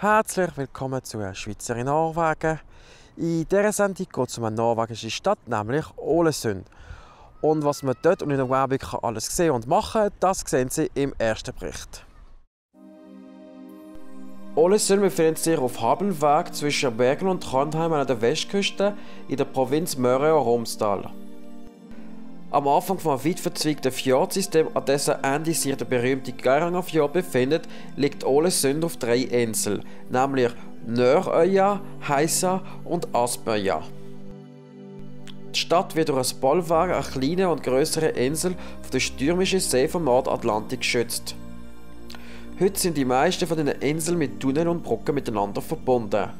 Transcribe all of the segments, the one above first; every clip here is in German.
Herzlich willkommen zu Schweizer in Norwegen. In dieser Sendung geht es um eine norwegische Stadt, nämlich Ålesund. Und was man dort und in der Umgebung alles sehen und machen das sehen Sie im ersten Bericht. Ålesund befindet sich auf halbem Weg zwischen Bergen und Trondheim an der Westküste in der Provinz Møre und Romsdal. Am Anfang vom weit verzweigten Fjordsystem, an dessen Ende sich der berühmte Geiranger Fjord befindet, liegt Ålesund auf drei Inseln, nämlich Nørøya, Heisa und Aspøya. Die Stadt wird durch ein Bollwerk, eine kleine und größere Insel auf der stürmischen See vom Nordatlantik geschützt. Heute sind die meisten von den Inseln mit Tunneln und Brücken miteinander verbunden.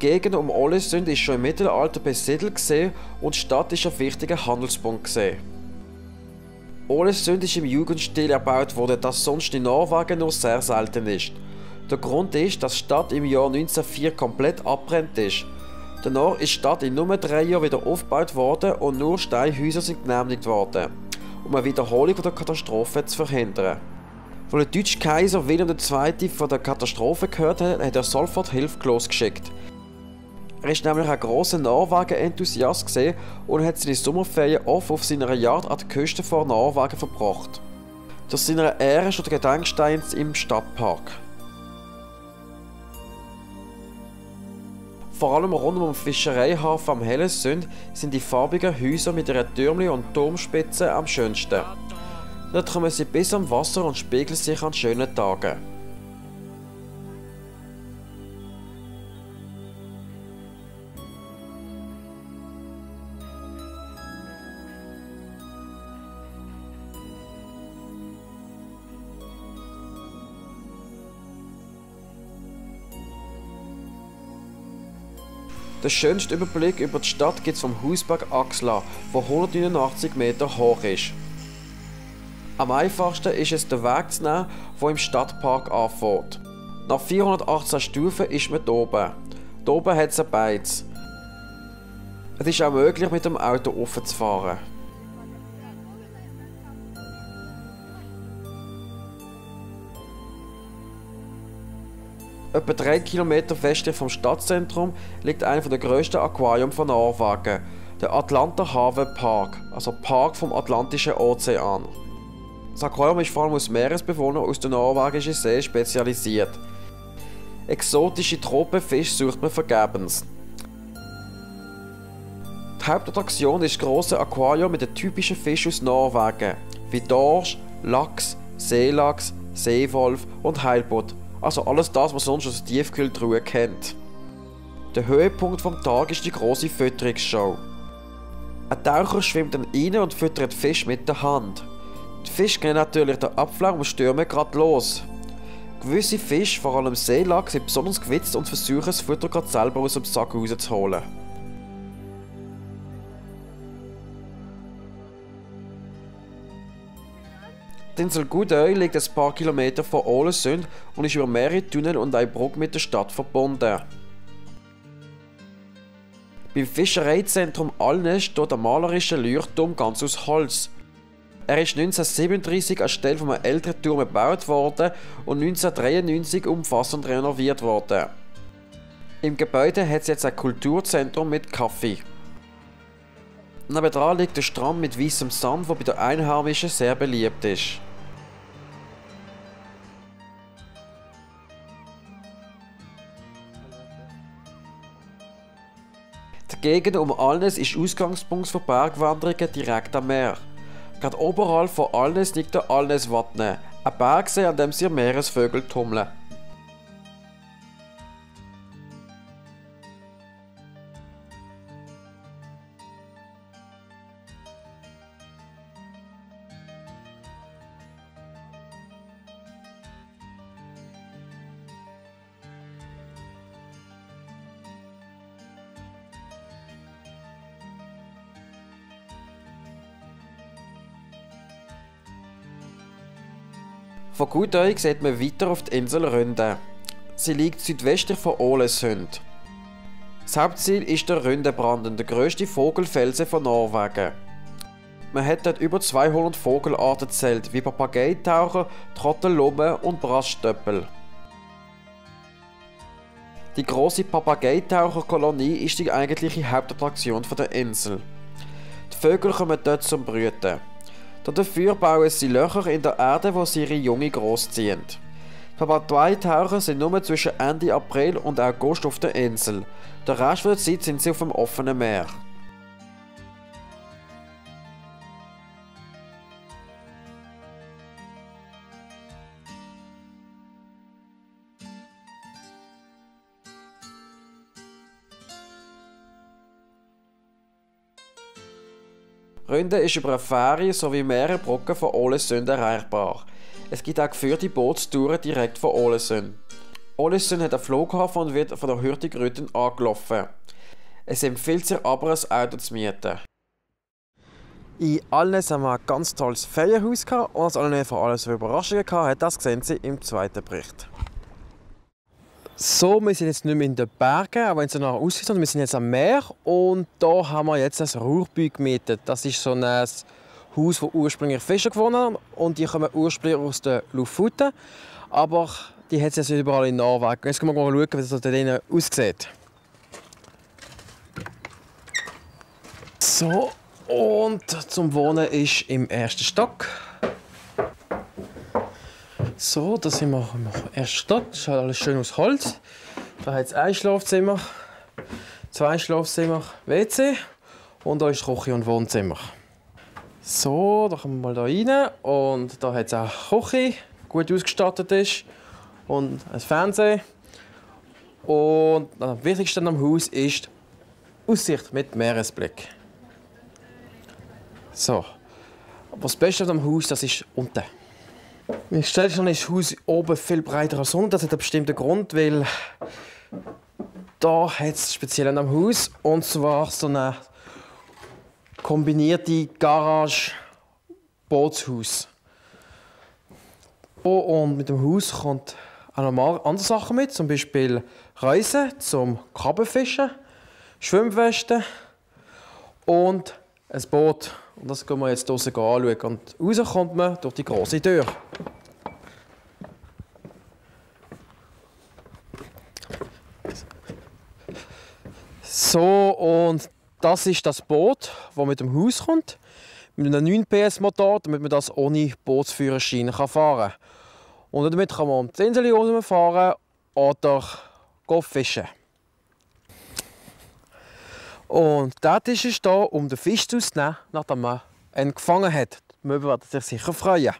Gegend um Ålesund ist schon im Mittelalter besiedelt und die Stadt ist ein wichtiger Handelspunkt gesehen. Ålesund ist im Jugendstil erbaut worden, das sonst in Norwegen nur sehr selten ist. Der Grund ist, dass die Stadt im Jahr 1904 komplett abbrennt ist. Danach ist die Stadt in nur drei Jahren wieder aufgebaut worden und nur Steinhäuser sind genehmigt worden, um eine Wiederholung der Katastrophe zu verhindern. Als der deutsche Kaiser Wilhelm II. von der Katastrophe gehört hat, hat er sofort Hilfe losgeschickt. Er ist nämlich ein grosser Norwegen-Enthusiast und hat seine Sommerferien oft auf seiner Yacht an der Küste vor Norwegen verbracht. Durch seine Ehre steht der Gedenkstein im Stadtpark. Vor allem rund um den Fischereihafen am Hellesund sind die farbigen Häuser mit ihren Türmchen und Turmspitzen am schönsten. Dort kommen sie bis am Wasser und spiegeln sich an schönen Tagen. Der schönste Überblick über die Stadt gibt es vom Hausberg Axla, der 189 Meter hoch ist. Am einfachsten ist es, den Weg zu nehmen, der im Stadtpark anfängt. Nach 418 Stufen ist man oben. Hier oben hat es ein Beiz. Es ist auch möglich, mit dem Auto raufzufahren. Etwa 3 Kilometer westlich vom Stadtzentrum liegt einer der grössten Aquarium von Norwegen, der Atlanta Haven Park, also Park vom Atlantischen Ozean. Das Aquarium ist vor allem aus Meeresbewohnern aus der norwegischen See spezialisiert. Exotische Tropenfische sucht man vergebens. Die Hauptattraktion ist das grosse Aquarium mit den typischen Fischen aus Norwegen, wie Dorsch, Lachs, Seelachs, Seewolf und Heilbutt also alles das, was sonst aus Tiefkühltruhe kennt. Der Höhepunkt vom Tag ist die große Fütterungsshow. Ein Taucher schwimmt dann rein und füttert Fisch mit der Hand. Die Fische gehen natürlich den Abflug und stürmen gerade los. Gewisse Fische, vor allem Seelachs, sind besonders gewitzt und versuchen das Futter gerade selber aus dem Sack rauszuholen. Die Insel Gudøy liegt ein paar Kilometer von Ålesund und ist über mehrere Tunnel und eine Brücke mit der Stadt verbunden. Beim Fischereizentrum Alnes steht ein malerischer Leuchtturm ganz aus Holz. Er ist 1937 anstelle von einem älteren Turm gebaut worden und 1993 umfassend renoviert worden. Im Gebäude hat es jetzt ein Kulturzentrum mit Kaffee. Nebenan liegt der Strand mit weißem Sand, der bei den Einheimischen sehr beliebt ist. Gegend um Alnes ist Ausgangspunkt für Bergwanderungen direkt am Meer. Gerade oberhalb von Alnes liegt der Alnesvatne, ein Bergsee, an dem sich Meeresvögel tummeln. Von Gudøy sieht man weiter auf die Insel Ründe. Sie liegt südwestlich von Ålesund. Das Hauptziel ist der Ründebranden, der grösste Vogelfelsen von Norwegen. Man hat dort über 200 Vogelarten zählt, wie Papageitaucher, Trottellummen und Brassstöppel. Die große Papageitaucherkolonie ist die eigentliche Hauptattraktion der Insel. Die Vögel kommen dort zum Brüten. Dafür bauen sie Löcher in der Erde, wo sie ihre Junge großziehen. Papageitaucher sind nur zwischen Ende April und August auf der Insel. Der Rest der Zeit sind sie auf dem offenen Meer. Ründe ist über eine Fähre sowie mehrere Brücken von Ålesund erreichbar. Es gibt auch geführte Bootstouren direkt von Ålesund. Ålesund hat einen Flughafen und wird von der Hürtigrüten angelaufen. Es empfiehlt sich aber, ein Auto zu mieten. In Alnes haben wir ein ganz tolles Ferienhaus und als alle von alles für Überraschungen gehabt, das sehen Sie im zweiten Bericht. So, wir sind jetzt nicht mehr in den Bergen, auch wenn es danach aussieht, sondern wir sind jetzt am Meer und da haben wir jetzt ein Ruhrbüg gemietet. Das ist so ein Haus, das ursprünglich Fischer gewonnen haben und die kommen ursprünglich aus den Lofoten, aber die hat es jetzt überall in Norwegen. Jetzt können wir mal schauen, wie das da drinnen aussieht. So, und zum Wohnen ist im ersten Stock. So, da sind wir im ersten Stock. Das ist halt alles schön aus Holz. Da hat es ein Schlafzimmer, zwei Schlafzimmer, WC und da ist Küche und Wohnzimmer. So, da kommen wir mal da rein und da hat es auch Küche, gut ausgestattet ist und ein Fernseher. Und das Wichtigste am Haus ist Aussicht mit Meeresblick. So, aber das Beste am Haus das ist unten. Wie stellst du das Haus oben viel breiter als unten. Das hat einen bestimmten Grund, weil da hat es speziell am Haus und zwar so eine kombinierte Garage Bootshaus. Oh, und mit dem Haus kommt auch noch andere Sachen mit, zum Beispiel Reisen zum Krabbenfischen, Schwimmwesten und ein Boot. Und das können wir jetzt draußen anschauen. Und raus kommt man durch die große Tür. So, und das ist das Boot, das mit dem Haus kommt. Mit einem 9 PS Motor, damit man das ohne Bootsführerschein fahren kann. Und damit kann man um die Insel fahren oder fischen. Und der Tisch ist da, um den Fisch zu nehmen, nachdem man ihn gefangen hat. Die Möbel werden sich sicher freuen.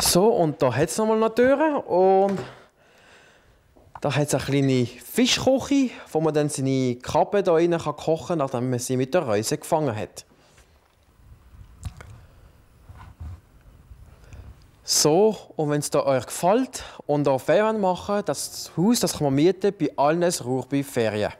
So, und da hat es nochmal eine Tür und da hat es eine kleine Fischküche, wo man dann seine Krabben da rein kochen kann, nachdem man sie mit der Reise gefangen hat. So, und wenn es euch gefällt und ihr Ferien machen das Haus das kann man mieten bei allen Ruhrby Ferien.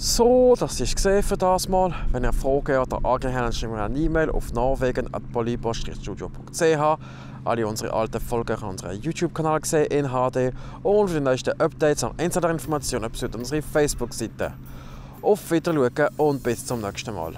So, das ist gesehen für das Mal. Wenn ihr Fragen oder Anregungen habt, schreibt mir eine E-Mail auf norwegen.polypost-studio.ch. Alle unsere alten Folgen auf unserem YouTube-Kanal gesehen in HD und für die neuesten Updates und Insider-Informationen besucht unsere Facebook-Seite. Auf Wiedersehen und bis zum nächsten Mal.